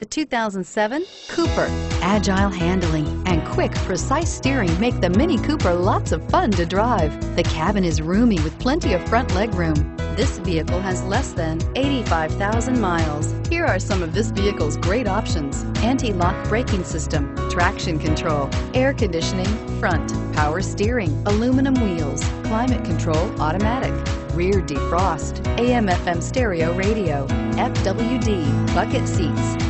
The 2007 Cooper. Agile handling and quick, precise steering make the Mini Cooper lots of fun to drive. The cabin is roomy with plenty of front legroom. This vehicle has less than 85,000 miles. Here are some of this vehicle's great options. Anti-lock braking system, traction control, air conditioning, front, power steering, aluminum wheels, climate control automatic, rear defrost, AM FM stereo radio, FWD, bucket seats.